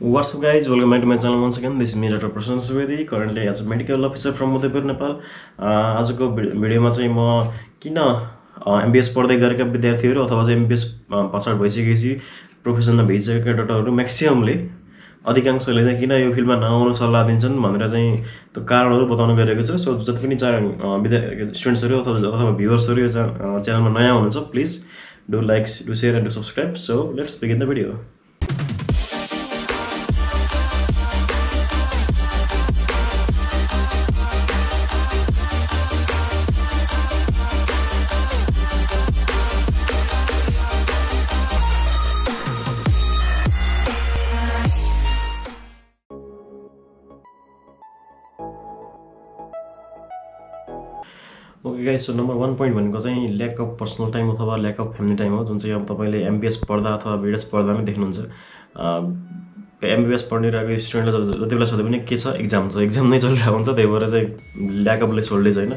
Guys, welcome back to my channel once again. This is me Dr. Prasan Suwedi, currently as a medical officer from Udaipur Nepal Uh, आजको भिडियोमा चाहिँ म किन MBS पढ्दै गरेका विद्यार्थीहरू अथवा चाहिँ एमबिएस पछाडि भइसकेपछि प्रोफेसनमा भइसकेका डक्टरहरू म्याक्सिममले अधिकांशले चाहिँ किन यो फिल्डमा नआउनु सल्लाह दिन्छन् भनेर चाहिँ त्यो कारणहरू बताउन गइरहेको छु सो जति पनि चार अ, विद्या स्टुडेन्ट्सहरू अथवा अथवा भ्युवर्सहरू यो अ, च्यानलमा नयाँ हुनुहुन्छ please do likes do share and do subscribe so let's begin the video okay guys so number one point भनेको चाहिँ ल्याक अफ पर्सनल टाइम अथवा ल्याक अफ फ्यामिली टाइम हो जुन चाहिँ अब तपाईँले एमबिएस पढ्दा अथवा बिएडएस पढ्दा नै देख्नुहुन्छ। एमबिएस पढिरहेको स्टुडेन्टलाई जति बेला सोध्यो भने के छ? एक्जाम छ। एक्जाम नै चलिरहेको हुन्छ त्यही भएर चाहिँ ल्याक अफ लेस होल्डेज होइन।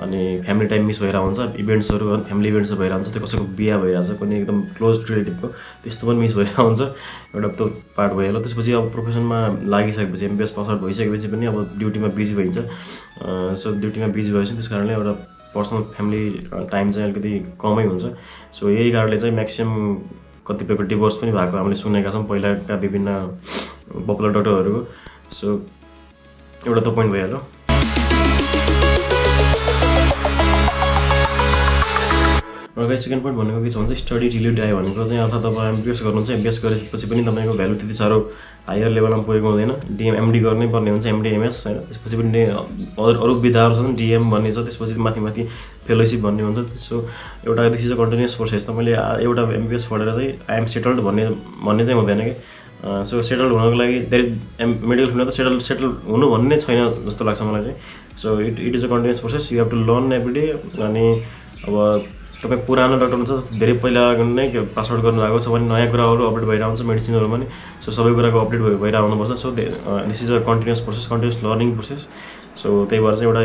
अनि फ्यामिली टाइम मिस भइरहेको हुन्छ इभेन्ट्सहरू फ्यामिली इभेन्ट्सहरू भइरहेको हुन्छ त्यो कसैको बिहा भइरहेको छ कुनै एकदम क्लोज रिलेटिभको त्यस्तो पनि मिस भइरहेको हुन्छ एउटा त्यो पार्ट भइहाल्यो। त्यसपछि अब प्रोफेसनमा लागिसकेपछि एमबिएस पास आउट भइसकेपछि पनि अब ड्युटीमा बिजी भइन्छ। सो ड्युटीमा बिजी भएपछि त्यस कारणले एउटा पर्सनल फ्यामिली टाइम चाहिँ अलिकति कमै हुन्छ। सो यही कारणले चाहिँ म्याक्सिमम् कतिपयको डिभोर्स पनि भएको हामीले सुनेका छौँ पहिलाका विभिन्न पपुलर डक्टरहरूको सो एउटा त्यो पोइन्ट भइहाल्यो। र गाई सेकेन्ड पोइन्ट भनेको के छ भने चाहिँ स्टडी डिलिट आयो भनेको चाहिँ अर्थात् तपाईँ एमबिएस गर्नुहुन्छ एमबिएस गरेपछि पनि तपाईँको भ्यालु त्यति साह्रो हायर लेभलमा पुगेको हुँदैन। डिएम एमडी गर्नै पर्ने हुन्छ एमडी एमएस होइन? त्यसपछि पनि अरू अरू विधाहरू छन् डिएम भन्ने छ त्यसपछि माथि माथि फेलोसिप भन्ने हुन्छ। सो एउटा this is a continuous process तपाईँले आ- एउटा एमबिएस पढेर चाहिँ आइएम सेटल्ड भन्ने भन्ने चाहिँ हुँदैन कि? सो सेटल हुनको लागि धेरै एम मेडिकल फिल्डमा त सेटल सेटल हुनु भन्ने छैन जस्तो लाग्छ मलाई चाहिँ। So it it is a continuous process you have to learn every day अनि अब तपाईँ पुरानो डक्टर हुन्छ धेरै पहिला नै पास आउट गर्नुभएको छ भने नयाँ कुराहरू अपडेट भइरहेको हुन्छ मेडिसिनहरू पनि। सो सबै कुराको अपडेट भइ भइरहेको हुनुपर्छ so this is a continuous process continuous learning process so त्यही भएर चाहिँ एउटा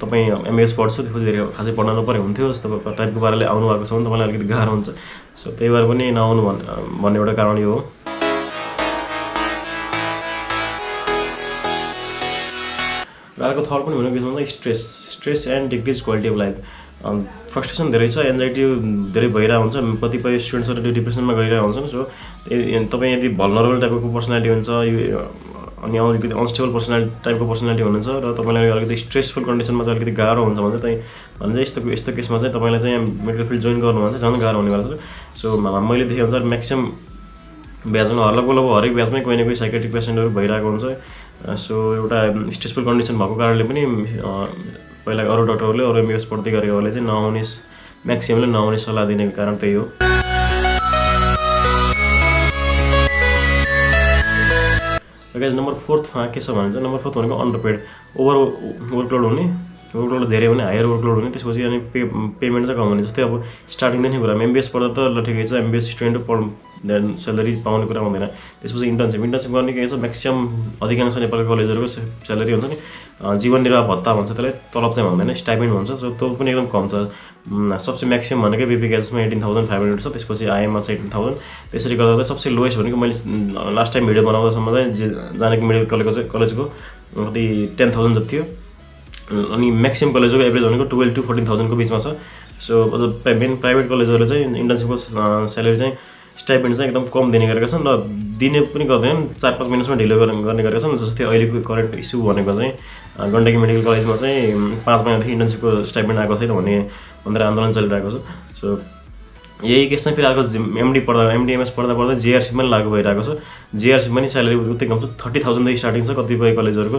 तपाईँ एमएस पढ्छु त्यसपछि धेरै खासै पढ्न नपरे हुन्थ्यो। जस्तो टाइपको पाराले आउनु भएको छ भने तपाईँलाई अलिकति गाह्रो हुन्छ। सो त्यही भएर पनि नआउनु भन् भन्ने एउटा कारण यो हो। र अर्को थर्ड पनि भनेको के छ भन्दा stress stress and decrease quality of life frustration धेरै छ एन्जाइटी धेरै भइरहेको हुन्छ कतिपय स्टुडेन्ट्सहरू डिप्रेसनमा गइरहेको हुन्छन् सो तपाईँ यदि भल्नरेबल टाइपको पर्सनालिटी हुन्छ यो अनि अलिकति अनस्टेबल पर्सनालिटी टाइपको पर्सनालिटी हुनुहुन्छ र तपाईँलाई अलिकति स्ट्रेसफुल कन्डिसनमा चाहिँ अलिकति गाह्रो हुन्छ भने चाहिँ भने यस्तो यस्तो केसमा चाहिँ तपाईँलाई चाहिँ मेडिकल फिल्ड जोइन गर्नु भने चाहिँ झन् गाह्रो हुनेवाला छ सो मैले देखेँ अनुसार म्याक्सिमम् ब्याचमा हर्लको लगभग हरेक ब्याचमै कोही न कोही साइकेट्रिक पेसेन्टहरू भइरहेको हुन्छ। सो एउटा स्ट्रेसफुल कन्डिसन भएको कारणले पनि पहिला अरू डक्टरहरूले अरू एमबिएस पढ्दै गरेकोहरूले चाहिँ नआउने म्याक्सिममले नआउने सल्लाह दिने कारण त्यही हो। गाइज नम्बर फोर्थमा के छ भने चाहिँ नम्बर फोर्थ भनेको अन्डरपेड ओभर वर्कलोड हुने। वर्कलोड धेरै हुने हायर वर्कलोड हुने त्यसपछि अनि पे पेमेन्ट चाहिँ कम हुने जस्तै अब स्टार्टिङदेखि कुरा एमबिएस पढ्दा त ल ठिकै छ एमबिएस स्टुडेन्ट पढ स्यालेरी पाउने कुरा हुँदैन। त्यसपछि इन्टर्नसिप इन्टर्नसिप गर्ने के छ म्याक्सिमम् अधिकांश नेपाली कलेजहरूको स्यालेरी हुन्छ नि जीवन निर्वाह भत्ता भन्छ त्यसलाई तलब चाहिँ भन्दैन स्टाइपेन्ड भन्छ सो त्यो पनि एकदम कम छ। सबसे म्याक्सिमम् भनेकै बिपी ग्यासमा एटिन थाउजन्ड फाइभ हन्ड्रेड छ त्यसपछि आइएममा चाहिँ एटिन थाउजन्ड त्यसरी गर्दा सबसे लोएस्ट भनेको मैले लास्ट टाइम भिडियो बनाउँदासम्म चाहिँ जानेको मेडिकल कलेजको कलेजको कति टेन थाउजन्ड जति थियो। अनि म्याक्सिमम् कलेजको एभरेज भनेको टुवेल्भ टु फोर्टिन थाउजन्डको बिचमा छ। सो अझ मेन प्राइभेट कलेजहरूले चाहिँ इन्टर्नसिपको स्यालेरी चाहिँ स्टाइपेन्ड चाहिँ एकदम कम दिने गरेका छन् र दिने पनि गर्दैनन् चार पाँच महिनासम्म ढिलो गर्ने गरेका छन्। जस्तै अहिलेको करेन्ट इस्यु भनेको चाहिँ गण्डकी मेडिकल कलेजमा चाहिँ पाँच महिनादेखि इन्टर्नसिपको स्टाइपेन्ड आएको छैन भन्ने भनेर आन्दोलन चलिरहेको छ। सो यही केस चाहिँ फेरि अर्को एमडी पढ्दा एमडिएमएस पढ्दा पढ्दा जेआरसी पनि लागु भइरहेको छ। जेआरसी पनि स्यालेरी उतै कम छ थर्टी थाउजन्डदेखि स्टार्टिङ छ कतिपय कलेजहरूको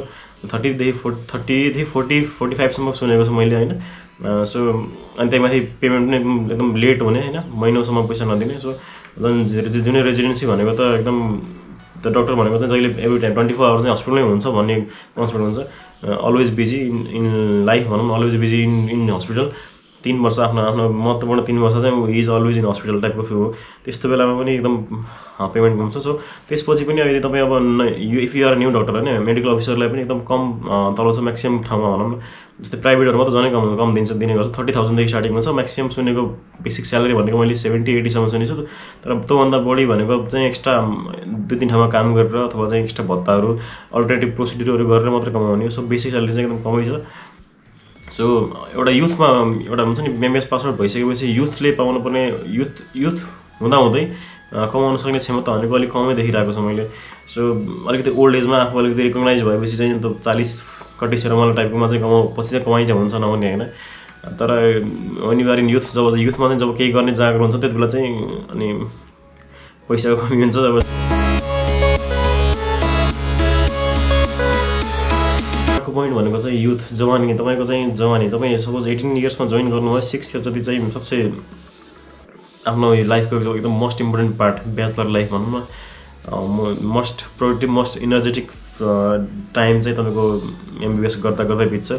थर्टीदेखि फोर थर्टीदेखि फोर्टी फोर्टी फाइभसम्म सुनेको छु मैले होइन? सो अनि त्यहीमाथि पेमेन्ट पनि एकदम लेट हुने होइन? महिनौसम्म पैसा नदिने सो झन् जुनै रेजिडेन्सी भनेको त एकदम त डक्टर भनेको चाहिँ जहिले every time twenty four hours चाहिँ हस्पिटलमै हुन्छ भन्ने कन्सेप्ट हुन्छ। Always busy in in life भनौँ always busy in in hospital तिन वर्ष आफ्नो आफ्नो महत्त्वपूर्ण तिन वर्ष चाहिँ इज अलवेज इन हस्पिटल टाइपको फिल हो। त्यस्तो बेलामा पनि एकदम पेमेन्ट हुन्छ। सो त्यसपछि पनि यदि तपाईँ अब इफ युआर न्यू डक्टर होइन मेडिकल अफिसरलाई पनि एकदम कम तल छ म्याक्सिमम् ठाउँमा भनौँ जस्तै प्राइभेटहरूमा त झनै कम कम दिन्छ दिने गर्छ। थर्टी थाउजन्डदेखि स्टार्टिङ हुन्छ। म्याक्सिमम् सुनेको बेसिक स्यालेरी भनेको मैले सेभेन्टी एटीसम्म सुनेको छु तर त्योभन्दा बढी भनेको चाहिँ एक्स्ट्रा दुई तिन ठाउँमा काम गरेर अथवा चाहिँ एक्स्ट्रा भत्ताहरू अल्टरनेटिभ प्रोसिड्युरहरू गरेर मात्रै कमाउने सो बेसिक स्यालेरी चाहिँ एकदम कमै छ। सो एउटा युथमा एउटा हुन्छ नि एमएस पास आउट भइसकेपछि युथले पाउनु पर्ने युथ युथ हुँदाहुँदै कमाउन सक्ने क्षमता भनेको अलिक कमै देखिरहेको छ मैले। सो अलिकति ओल्ड एजमा आफू अलिकति रिकगनाइज भएपछि चाहिँ त चालिस कटिसेर मलाई टाइपकोमा चाहिँ कमाउ पछि चाहिँ कमाइ चाहिँ हुन्छ नहुने होइन। तर अनिवार्य युथ जब युथमा चाहिँ जब केही गर्ने जागर हुन्छ त्यति बेला चाहिँ अनि पैसाको कमी हुन्छ जब पोइन्ट भनेको चाहिँ युथ जवानी। तपाईँको चाहिँ जवानी। तपाईँ सपोज एटिन इयर्समा जोइन गर्नुभयो सिक्स इयर जति चाहिँ सबसे आफ्नो लाइफको एकदम most important part bachelor life भनौँ न। Most productive most energetic time चाहिँ तपाईँको एमबिबिएस गर्दा गर्दै बित्छ।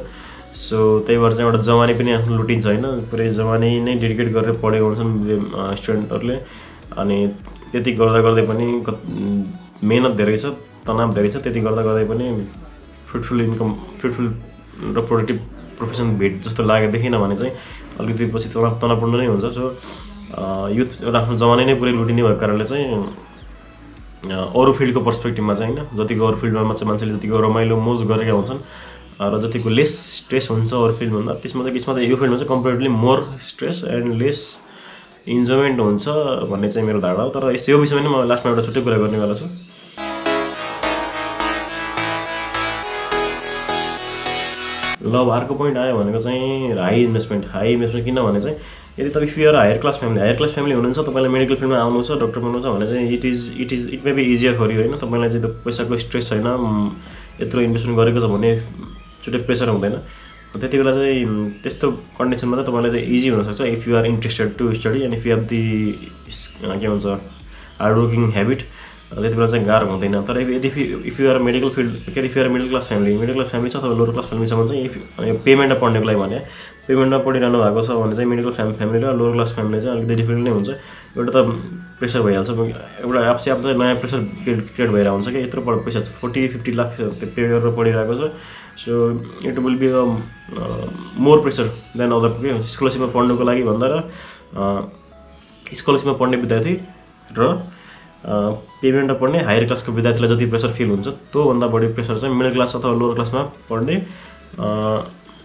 सो त्यही भएर चाहिँ एउटा जवानी पनि आफ्नो लुटिन्छ होइन? पुरै जवानी नै डेडिकेट गरेर पढेको हुन्छन् स्टुडेन्टहरूले अनि त्यति गर्दा गर्दै पनि मेहनत धेरै छ तनाव धेरै छ त्यति गर्दा गर्दै पनि फ्रुटफुल इन्कम फ्रुटफुल र प्रोडक्टिभ प्रोफेसन भेट जस्तो लागेको देखिनँ भने चाहिँ अलिकति पछि तनाव तनावपूर्ण नै हुन्छ। सो युथ एउटा आफ्नो जमानै नै पुरै लुटिने भएको कारणले चाहिँ अरू फिल्डको पर्सपेक्टिभमा चाहिँ होइन जतिको अरू फिल्डमा चाहिँ मान्छेले जतिको रमाइलो मोज गरेका हुन्छन् र जतिको लेस स्ट्रेस हुन्छ अरू फिल्डभन्दा त्यसमा चाहिँ यसमा चाहिँ यो फिल्डमा चाहिँ comparatively more stress and less enjoyment हुन्छ भन्ने चाहिँ मेरो धारणा हो। तर यो विषयमा नै म लास्टमा एउटा छुट्टै कुरा गर्नेवाला छु ल अब अर्को पोइन्ट आयो भनेको चाहिँ हाई इन्भेस्टमेन्ट हाई इन्भेस्टमेन्ट किन भने चाहिँ यदि तपाईँ fear higher class family higher class family हुनुहुन्छ तपाईँलाई मेडिकल फिल्डमा आउनु छ डक्टर बन्नु छ भने चाहिँ it is it is it may be easier for you होइन? तपाईँलाई चाहिँ त्यो पैसाको स्ट्रेस छैन यत्रो इन्भेस्टमेन्ट गरेको छ भने छुट्टै प्रेसर हुँदैन। त्यति बेला चाहिँ त्यस्तो कन्डिसनमा चाहिँ तपाईँलाई चाहिँ इजी हुनसक्छ if you are interested to study and if you have the के भन्छ हार्ड वर्किङ हेबिट त्यति बेला चाहिँ गाह्रो हुँदैन तर यदि इफ युआर मेडिकल फिल्ड के अरे you're middle class family middle class family छ अथवा लोवर क्लास फ्यामिलीसम्म चाहिँ इफ पेमेन्टमा पढ्नेको लागि भने पेमेन्टमा पढिरहनु भएको छ भने चाहिँ मिडल फ्याम फ्यामिली र लोवर क्लास फ्यामिली चाहिँ अलिकति डिफिकल्ट नै हुन्छ एउटा त प्रेसर भइहाल्छ एउटा आफसे आफ चाहिँ नयाँ प्रेसर क्रिएट भएर हुन्छ कि यत्रो पैसा फोर्टी फिफ्टी लाख पे गरेर पढिरहेको छ so it will be a more pressure than other के स्कलरसिपमा पढ्नुको लागि भन्दा र स्कलरसिपमा पढ्ने विद्यार्थी र पेमेन्टमा पढ्ने हायर क्लासको विद्यार्थीलाई जति प्रेसर फिल हुन्छ त्योभन्दा बढी प्रेसर चाहिँ मिडल क्लास अथवा लोवर क्लासमा पढ्ने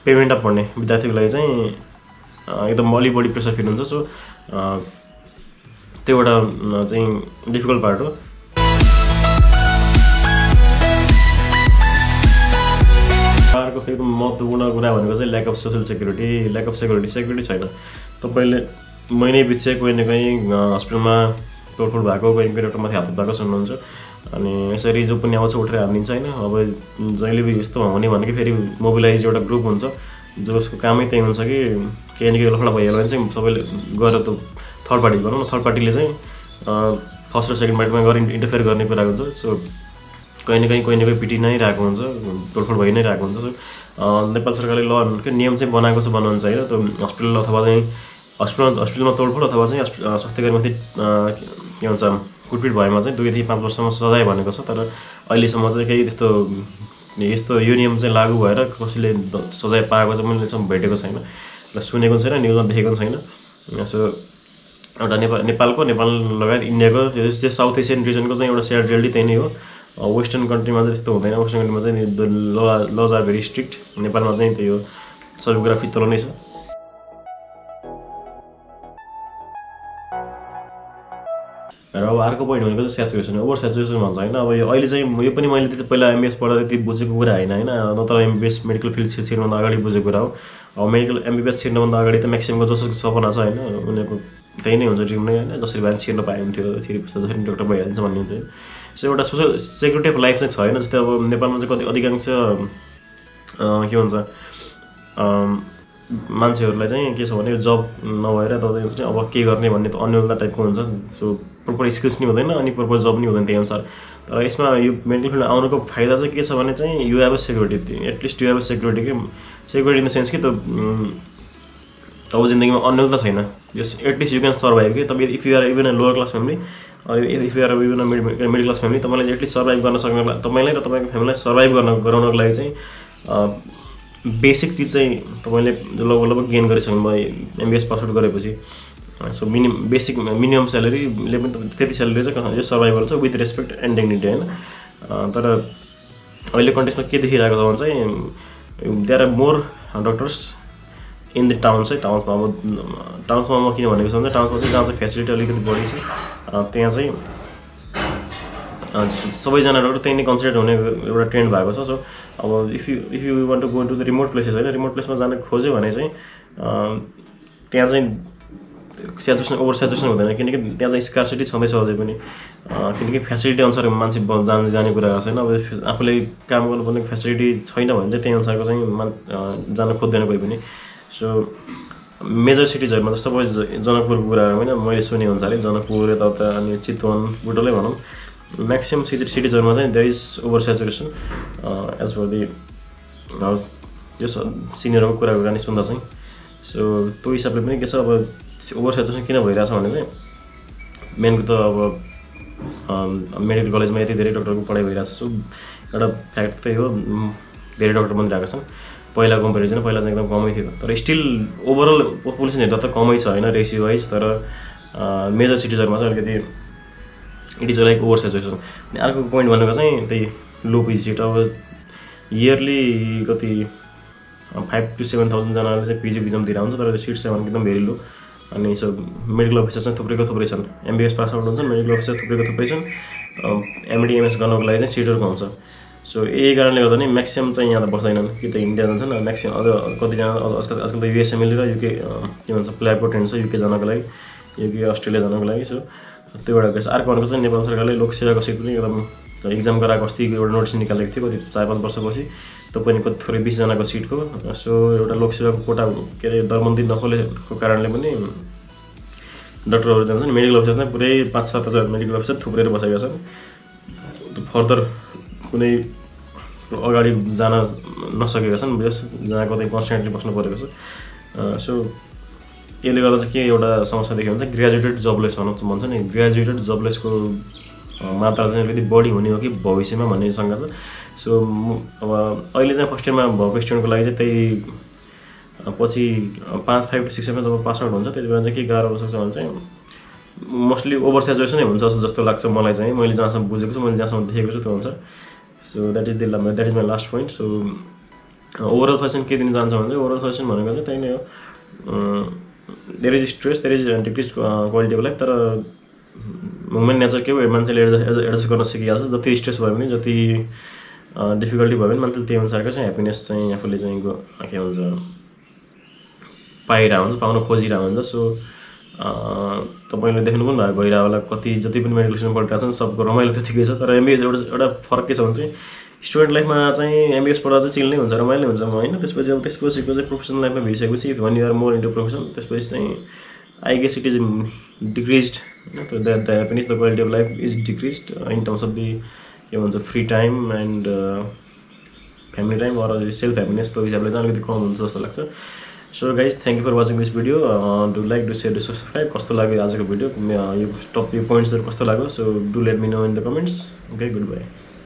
पेमेन्टमा पढ्ने विद्यार्थीको लागि चाहिँ एकदम अलिक बढी प्रेसर फिल हुन्छ। सो त्यो एउटा चाहिँ डिफिकल्ट पार्ट हो। अर्को फेरि महत्त्वपूर्ण कुरा भनेको चाहिँ lack of social security lack of security security छैन। तपाईँले महिनै पछि कोही न कहीँ हस्पिटलमा तोडफोड भएको कोही कोही डक्टरमाथि हात भएको सुन्नुहुन्छ अनि यसरी जो पनि आउँछ उठेर हालिदिन्छ होइन। अब जहिले पनि यस्तो हुने भनेको फेरि मोबिलाइज एउटा ग्रुप हुन्छ जसको कामै त्यही हुन्छ कि केही न केही लफडा भइहाल्यो भने चाहिँ सबैले गएर त थर्ड पार्टी भनौँ न थर्ड पार्टीले चाहिँ फर्स्ट र सेकेन्ड पार्टीमा गएर इन्टरफेयर गर्ने कुरा हुन्छ सो कहीँ न कहीँ कोही न कोही पिटी नै रहेको हुन्छ तोडफोड भइ नै रहेको हुन्छ। सो नेपाल सरकारले ल नियम चाहिँ बनाएको छ भन्नुहुन्छ होइन। त्यो हस्पिटल अथवा चाहिँ हस्पिटल हस्पिटलमा तोडफोड अथवा चाहिँ स्वास्थ्य कर्मीमाथि के भन्छ कुटपिट भएमा चाहिँ दुईदेखि पाँच वर्षसम्म सजाय भनेको छ तर अहिलेसम्म चाहिँ केही त्यस्तो यस्तो यो नियम चाहिँ लागू भएर कसैले सजाय पाएको चाहिँ मैले भेटेको छैन र सुनेको छैन न्युजमा देखेको छैन। सो एउटा नेपाल नेपालको नेपाल लगायत इन्डियाको साउथ एसियन रिजनको चाहिँ एउटा सेयर रियालिटी त्यही नै हो। वेस्टर्न कन्ट्रीमा चाहिँ त्यस्तो हुँदैन वेस्टर्न कन्ट्रीमा चाहिँ लज आर भेरी स्ट्रिक्ट। नेपालमा चाहिँ त्यही हो। फितलो नै छ। र अब अर्को पोइन्ट भनेको चाहिँ सेचुएसन ओभर सेचुएसन भन्छ होइन। अब यो अहिले चाहिँ यो पनि मैले त्यति पहिला एमबिएस पढ्दा त्यति बुझेको कुरा होइन होइन। न त एमबिएस मेडिकल फिल्ड छिर्नुभन्दा अगाडि बुझेको कुरा हो। अब मेडिकल एमबिबिएस छिर्नुभन्दा अगाडि त म्याक्सिममको जसको सपना छ होइन। उनीहरूको त्यही नै हुन्छ ड्रिम नै होइन। जसरी भए छिर्नु पाए हुन्थ्यो। छिरेपछि जसरी डक्टर भइहाल्छ भन्ने हुन्थ्यो। सो एउटा सोसल सेक्युरिटी अफ लाइफ चाहिँ छैन जस्तै अब नेपालमा चाहिँ कति अधिकांश के भन्छ मान्छेहरूलाई चाहिँ के छ भने जब नभएर तपाईँको चाहिँ अब के गर्ने भन्ने त अन्य टाइपको हुन्छ। सो प्रोपर स्किल्स नि हुँदैन अनि प्रोपर जब नि हुँदैन त्यही अनुसार। तर यसमा यो मेडिकल फिल्ड आउनुको फाइदा चाहिँ के छ भने चाहिँ you have a security at least you have a security कि सेक्युरिटी इन द सेन्स कि त अब जिन्दगीमा अन्यल त छैन यस at least you can survive कि। तपाईँ if you are even a lower class family if you are even mid middle class family तपाईँलाई एटलिस्ट सर्भाइभ गर्न सक्नु तपाईँलाई र तपाईँको फ्यामिलीलाई सर्भाइभ गर्न गराउनको लागि चाहिँ बेसिक चिज चाहिँ तपाईँले लगभग लगभग गेन गरिसक्नु भयो एमबिएस पास आउट गरेपछि। सो मिनिमम बेसिक मिनिमम स्यालेरीले पनि त्यति स्यालेरी चाहिँ यो सर्भाइभ गर्छ विथ रेस्पेक्ट एन्ड डिग्निटी होइन? तर अहिले कन्टेक्समा के देखिरहेको छ भने चाहिँ there are more doctors in the town चाहिँ टाउन्समा अब टाउन्समा म किन भनेको छ भने टाउन्समा चाहिँ जहाँ चाहिँ फेसिलिटी अलिकति बढी छ त्यहाँ चाहिँ सबैजना डक्टर त्यहीँ नै कन्सिडर हुने एउटा ट्रेन्ड भएको छ सो अब if you if you want to go to the remote places होइन रिमोट प्लेसमा जान खोज्यो भने चाहिँ त्यहाँ चाहिँ सेचुएसन ओभर सेचुएसन हुँदैन किनकि त्यहाँ चाहिँ स्कार्सिटी छँदैछ अझै पनि। किनकि फेसिलिटी अनुसार मान्छे जाने जाने कुरा छैन अब आफूले काम गर्नुपर्ने फेसिलिटी छैन भने चाहिँ त्यही अनुसारको चाहिँ मान जान खोज्दैन कोही पनि। सो मेजर सिटिजहरूमा जस्तो जनकपुरको कुरा होइन मैले सुने अनुसारै जनकपुर यताउता अनि चितवन बुटोलै भनौँ। म्याक्सिमम् सिटी सिटिजहरूमा चाहिँ there is over saturation as per the यो सिनियरको कुरा गर्ने सुन्दा चाहिँ सो त्यो हिसाबले पनि के छ अब ओभर सेचुरेसन किन भइरहेछ भने चाहिँ मेनको त अब मेडिकल कलेजमा यति धेरै डक्टरको पढाइ भइरहेछ सो एउटा फ्याक्ट त्यही हो धेरै डक्टर बनिरहेका छन् पहिला कम्पेरिजन पहिला चाहिँ एकदम कमै थियो तर स्टिल ओभरअल पपुलेसन हेर्दा त कमै छ होइन रेसियो वाइज तर मेजर सिटिजहरूमा चाहिँ अलिकति it is like over saturation अनि अर्को पोइन्ट भनेको चाहिँ त्यही लो पिजी सिट अब इयरली कति फाइभ टु सेभेन थाउजन्डजनाले चाहिँ पिजी इक्जाम दिएर हुन्छ तर सिट सेभेन एकदम भेरी लो अनि सो मेडिकल अफिसर चाहिँ थुप्रैको थुप्रै छन्। एमबिएस पास आउट हुन्छ मेडिकल अफिसर थुप्रैको थुप्रै छन्। एमडिएमएस गर्नको लागि चाहिँ सिटहरूको हुन्छ। सो यही कारणले गर्दा नै म्याक्सिमम् चाहिँ यहाँ त बस्दैनन् कि त इन्डिया जान्छन् म्याक्सिमम् अझ कतिजना आजकल आजकल त युएसएमएलले र युके के भन्छ ट्रेन्ड छ युके जानको लागि युके अस्ट्रेलिया जानको लागि। सो त्यो एउटा केस अर्को भनेको चाहिँ नेपाल सरकारले लोकसेवाको सिट पनि एकदम इक्जाम गराएको अस्ति एउटा नोटिस निकालेको थियो कति चार पाँच वर्षपछि। त्यो पनि कति थोरै बिसजनाको सिटको। सो एउटा लोकसेवाको कोटा के अरे दरबन्दी नखोलेको कारणले पनि डक्टरहरू जान्छन् मेडिकल अफिसर चाहिँ पुरै पाँच सात हजार मेडिकल अफिसर थुप्रेर बसेका छन्। फर्दर कुनै अगाडि जान नसकेका छन् जस जहाँ कतै कन्सटेन्टली बस्नु परेको छ। सो यसले गर्दा चाहिँ के एउटा समस्या देख्यो भने चाहिँ ग्रेजुएटेड जबलेस भनौँ भन्छ नि। ग्रेजुएटेड जबलेसको मात्रा चाहिँ अलिकति बढी हुने हो कि भविष्यमा भन्ने शङ्का छ सो अब अहिले चाहिँ फर्स्ट इयरमा भएको स्टुडेन्टको लागि चाहिँ त्यही पछि पाँच फाइभ टु सिक्समा जब पास आउट हुन्छ। त्यति बेला चाहिँ के गाह्रो हुनसक्छ भने चाहिँ मोस्टली ओभर सेचुरेसनै हुन्छ जस्तो लाग्छ मलाई चाहिँ। मैले जहाँसम्म बुझेको छु मैले जहाँसम्म देखेको छु त्यो हुन्छ so that is the that is my last point so overall suggestion के दिन जान्छ भने चाहिँ ओभरअल सजेसन भनेको चाहिँ त्यही नै हो। There is stress there is decrease quality of life तर हुमेन नेचर के हो मान्छेले एडजस्ट एडजस्ट गर्न सिकिहाल्छ जति स्ट्रेस भयो भने जति डिफिकल्टी भयो भने मान्छेले त्यही अनुसारको चाहिँ ह्याप्पिनेस चाहिँ आफूले चाहिँ के भन्छ पाइरहेको हुन्छ पाउन खोजिरहेको हुन्छ सो तपाईँले देख्नु पनि भयो भइरहेको होला कति जति पनि मेडिकल स्टुडेन्ट पढिरहेको छन् सबको रमाइलो त्यतिकै छ तर एमबिएस एउटा एउटा फरक के छ भने चाहिँ स्टुडेन्ट लाइफमा चाहिँ एमबिएस पढ्दा चाहिँ चिल नै हुन्छ रमाइलो हुन्छ। होइन त्यसपछि अब त्यसपछिको चाहिँ प्रोफेसनल लाइफमा भइसकेपछि when you're more into profession त्यसपछि चाहिँ I guess it is decrease होइन। The happiness the quality of life is decrease in terms of the के भन्छ free time and family time or self happiness त्यो हिसाबले चाहिँ अलिकति कम हुन्छ जस्तो लाग्छ। So guys thank you for watching this video do like do share do subscribe कस्तो लाग्यो आजको भिडियो यो टप यो पोइन्ट्सहरू कस्तो लाग्यो? So do let me know in the comments okay goodbye